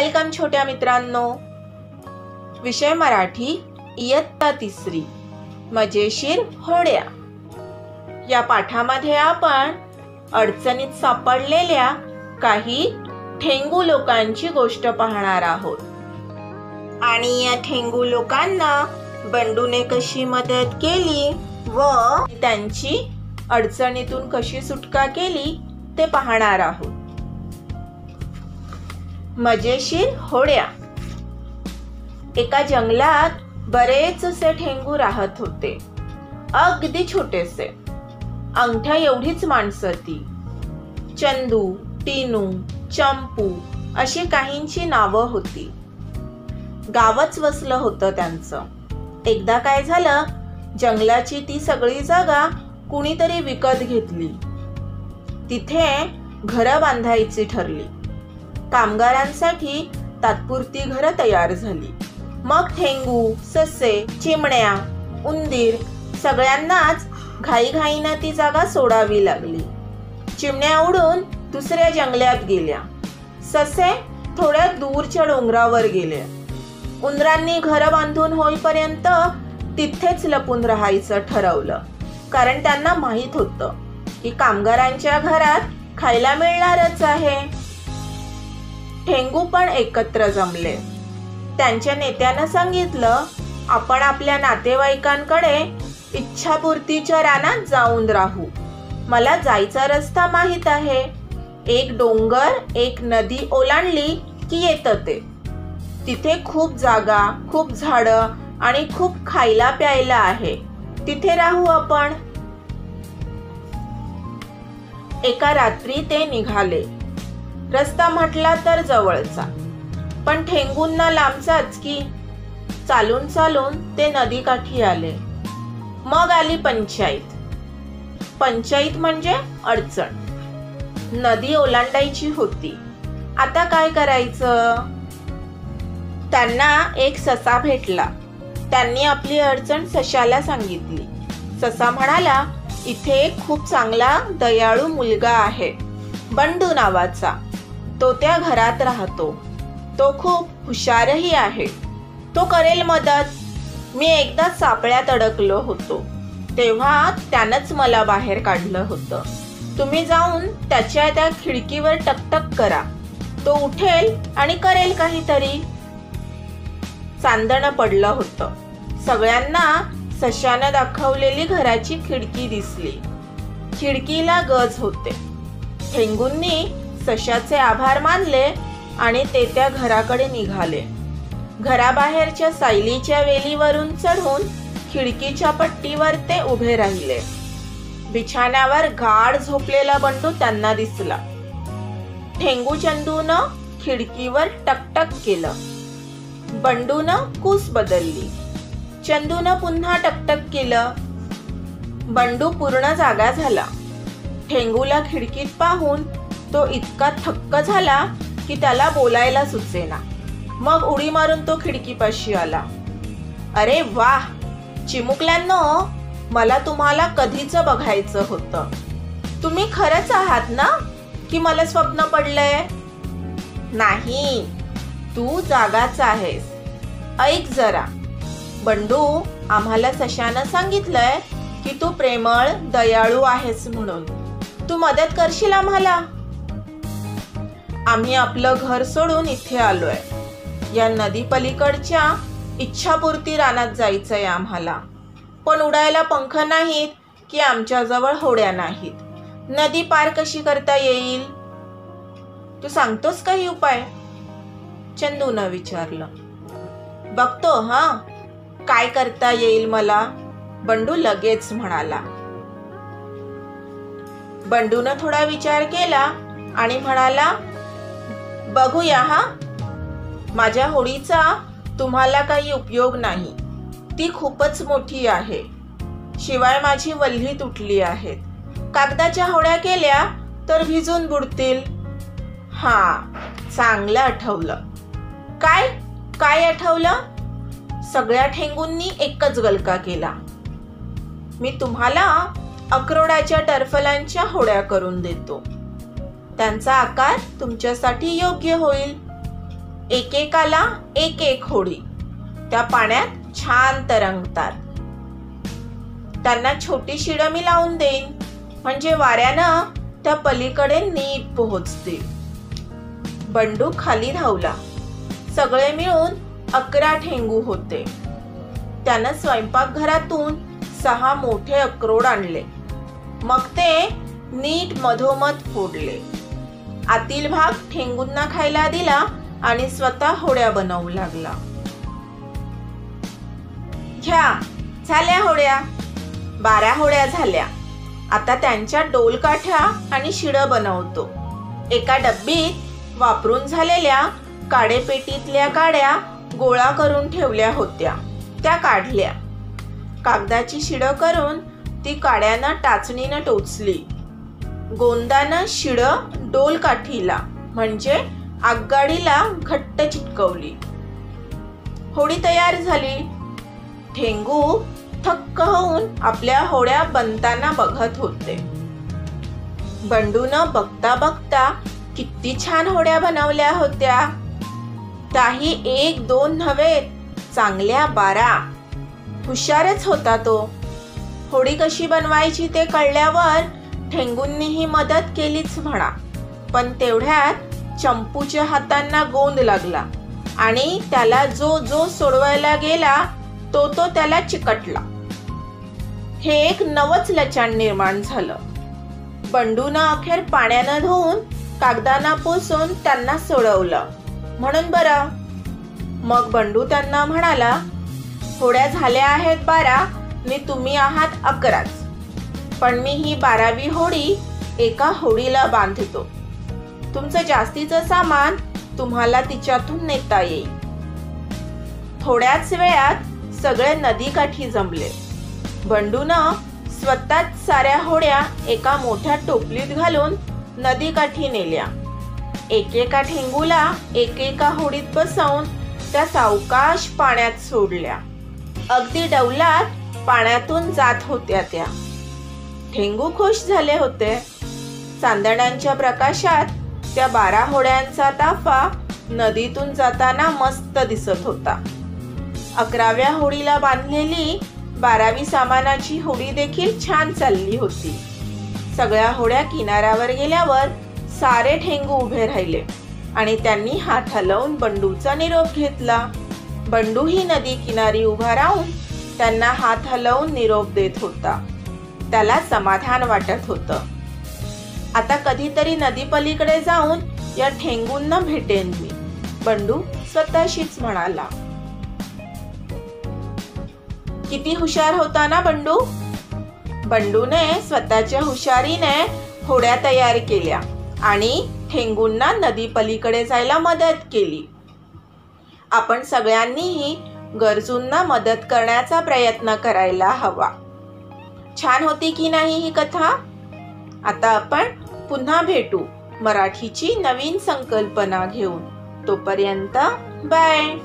Welcome छोट्या मित्रांनो. विषय मराठी इयत्ता तिसरी मजेशीर होड्या. या पाठामध्ये आपण अडचणीत सापडलेल्या काही ठेंगू लोकांची गोष्ट पाहणार आहोत. आणि या ठेंगू लोकांना बंडूने कशी मदत केली व त्यांची अडचणीतून कशी सुटका केली ते पाहणार आहोत. मजेशीर होड्या. एका जंगलात बरेचसे ठेंगू राहत होते. अगदी छोटेसे. अंगठ्या एवढीच माणसं ती. चंदू टीनू चंपू अशी काहींची नावं होती. गावच वसलं होतं त्यांचं. एकदा काय झालं जंगलाची ती सगळी जागा कुणीतरी विकत घेतली. तिथे घरं बांधायची ठरली. कामगारांसाठी तात्पुरती घरं तयार झाली. मग ठेंगू ससे चिमण्या उंदीर सगळ्यांनाच घाईघाईनं ती जागा सोडावी लागली. चिमण्या उडून दुसऱ्या जंगलात गेल्या. ससे थोड्या दूरच्या डोंगरावर गेले. उंदरांनी घरं बांधून होईपर्यंत तिथेच लपून राहायचं ठरवलं. कारण त्यांना माहीत होतं की कामगारांच्या घरात खायला मिळणारच आहे. ठेंगू पण एकत्र जमले. त्यांच्या नेत्यानं सांगितलं आपण आपल्या नातेवाईकांकडे इच्छापूर्तीच्या रानात जाऊन राहू. मला जायचा रस्ता माहीत आहे. एक डोंगर एक नदी ओलांडली की येतं ते. तिथे खूप जागा खूप झाडं आणि खूप खायला प्यायला आहे. तिथे राहू आपण. एका रात्री ते निघाले. रस्ता म्हटला तर जवळचा. पण ठेंगूंना लांबचाच की? चालून चालून ते नदीकाठी आले. मग आली पंचायत. पंचायत म्हणजे अडचण. नदी ओलांडायची होती. आता काय करायचं? त्यांना एक ससा भेटला. त्यांनी आपली अडचण सशाला सांगितली. ससा म्हणाला इथे खूप चांगला दयाळू मुलगा आहे. बंडू नावाचा. तो त्या घरात राहतो. तो खूप हुशारही आहे. तो करेल मदत. मी एकदा सापळ्यात अडकलो होतो. तेव्हा त्यानंच मला बाहेर काढलं होतं. तुम्ही जाऊन त्याच्या त्या खिडकीवर टकटक करा. तो उठेल आणि करेल काहीतरी. चांदणं पडलं होतं. सगळ्यांना सशानं दाखवलेली घराची खिडकी दिसली. खिडकीला गज होते. ठेंगूंनी सशाचे आभार मानले आणि ते त्या घराकडे निघाले. घराबाहेरच्या सायलीच्या वेलीवरून चढून खिडकीच्या पट्टीवर ते उभे राहिले. बिछाण्यावर गाढ झोपलेला बंडू त्यांना दिसला. ठेंगू चंदून खिडकीवर टकटक केलं. बंडून कूस बदलली. चंदून पुन्हा टकटक केलं. बंडू पूर्ण जागा झाला. ठेंगूला खिडकीत पाहून तो इतका थक्क झाला की त्याला बोलायला सुचेना. मग उडी मारून तो खिडकीपाशी आला. अरे वा चिमुकल्यांनो मला तुम्हाला कधीच बघायचं होतं? तुम्ही खरंच आहात ना की मला स्वप्न पडलंय? नाही तू जागाच आहेस. ऐक जरा. बंडू आम्हाला सशानं सांगितलंय की तू प्रेमळ दयाळू आहेस म्हणून. तू मदत करशील आम्हाला? आम्ही आपलं घर सोडून इथे आलोय. या नदी पलीकडच्या इच्छापूर्ती रानात जायचंय आम्हाला. पण उडायला पंख नाहीत की आमच्याजवळ होड्या नाहीत. नदी पार कशी करता येईल? तू सांगतोस काही उपाय? चंदूनं विचारलं. बघतो हा. काय करता येईल मला? बंडू लगेच म्हणाला. बंडूनं थोडा विचार केला आणि म्हणाला बघूया हा माझ्या होडीचा तुम्हाला काही उपयोग नाही. ती खूपच मोठी आहे. शिवाय माझी वल्ही तुटली आहेत कागदाच्या होड्या केल्या तर भिजून बुडतील. हा चांगलं आठवलं. काय? काय आठवलं? सगळ्या ठेंगूंनी एकच गलका केला. मी तुम्हाला अक्रोडाच्या टर्फलांच्या होड्या करून देतो. त्यांचा आकार तुमच्यासाठी योग्य होईल. एकेकाला एक एक होडी. त्या पाण्यात छान तरंगतात. त्यांना छोटी शिड मी लावून देईन. म्हणजे वाऱ्यानं त्या पलीकडे नीट पोहोचतील. बंडू खाली धावला. सगळे मिळून अकरा ठेंगू होते. त्यानं स्वयंपाकघरातून सहा मोठे अक्रोड आणले. मग ते नीट मधोमध फोडले. आतील भाग ठेंगूंना खायला दिला आणि स्वतः होड्या बनवू लागला. घ्या झाल्या होड्या. बारा होड्या झाल्या. आता त्यांच्या डोलकाठ्या आणि शिड बनवतो. एका डब्बीत वापरून झालेल्या काडेपेटीतल्या काड्या गोळा करून ठेवल्या होत्या. त्या काढल्या. कागदाची शिड करून ती काड्यानं टाचणीनं टोचली. गोंदानं शिड डोल काठीला म्हणजे आगगाडीला घट्ट चिटकवली होडी तयार झाली. ठेंगू थक्क होऊन आपल्या होड्या बनताना बघत होते. बंडून बघता बघता किती छान होड्या बनवल्या होत्या. काही एक दोन नव्हे चांगल्या बारा. हुशारच होता तो. होडी कशी बनवायची ते कळल्यावर ठेंगूंनीही मदत केलीच म्हणा. पण तेवढ्यात चंपूच्या हातांना गोंद लागला आणि त्याला जो जो सोडवायला गेला तो तो त्याला चिकटला. हे एक नवच लचाण निर्माण झालं. बंडून अखेर पाण्यानं धुवून कागदाना पुसून त्यांना सोडवलं. म्हणून बरं. मग बंडू त्यांना म्हणाला थोड्या झाल्या आहेत बारा मी तुम्ही आहात अकराच. पण मी ही बारावी होडी एका होडीला बांधतो. तुमचं जास्तीचं सामान तुम्हाला तिच्यातून नेता येईल. थोड्याच वेळात सगळे नदीकाठी जमले. बंडून स्वतःच साऱ्या होड्या एका मोठ्या टोपलीत घालून नदीकाठी नेल्या. एकेका ठेंगूला एकेका होडीत बसवून त्या सावकाश पाण्यात सोडल्या. अगदी डौलात पाण्यातून जात होत्या त्या. ठेंगू खुश झाले होते. चांदण्यांच्या प्रकाशात त्या बारा होड्यांचा ताफा नदीतून जाताना मस्त दिसत होता. अकराव्या होडीला बांधलेली बारावी सामानाची होडी देखील छान चालली होती. सगळ्या होड्या किनाऱ्यावर गेल्यावर सारे ठेंगू उभे राहिले आणि त्यांनी हात हलवून बंडूचा निरोप घेतला. बंडू ही नदी किनारी उभा राहून त्यांना हात हलवून निरोप देत होता. त्याला समाधान वाटत होतं. आता कधीतरी नदीपलीकडे जाऊन या ठेंगूंना भेटेन मी बंडू स्वतःशीच म्हणाला. किती हुशार होता ना बंडू? बंडूने स्वतःच्या हुशारीने होड्या तयार केल्या आणि ठेंगूंना नदी पलीकडे जायला मदत केली. आपण सगळ्यांनीही गरजूंना मदत करण्याचा प्रयत्न करायला हवा. छान होती की नाही ही कथा? आता आपण पुन्हा भेटू मराठीची नवीन संकल्पना घेऊन. तोपर्यंत बाय.